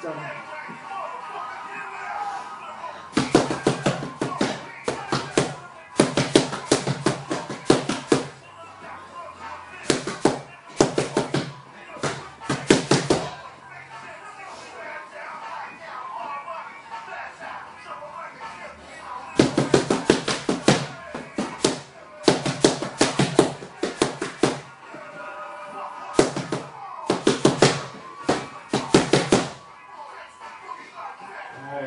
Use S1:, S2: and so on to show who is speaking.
S1: じゃい。